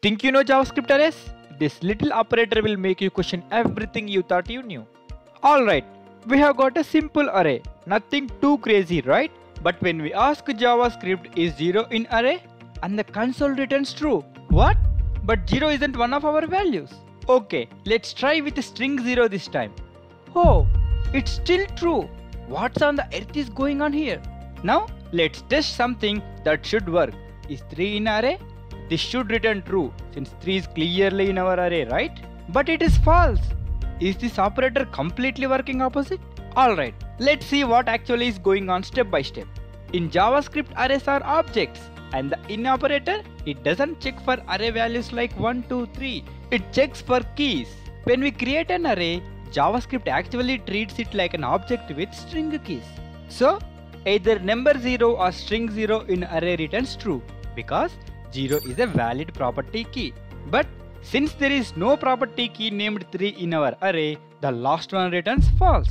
Think you know JavaScript arrays? This little operator will make you question everything you thought you knew. Alright, we have got a simple array, nothing too crazy, right? But when we ask JavaScript is 0 in array and the console returns true. What? But 0 isn't one of our values. Okay, let's try with string 0 this time. Oh, it's still true. What's on the earth is going on here? Now, let's test something that should work. Is 3 in array? This should return true since 3 is clearly in our array, right? But it is false. Is this operator completely working opposite? Alright, let's see what actually is going on step by step. In JavaScript arrays are objects and the in operator it doesn't check for array values like 1, 2, 3. It checks for keys. When we create an array, JavaScript actually treats it like an object with string keys. So, either number 0 or string 0 in array returns true because 0 is a valid property key. But since there is no property key named 3 in our array, the last one returns false.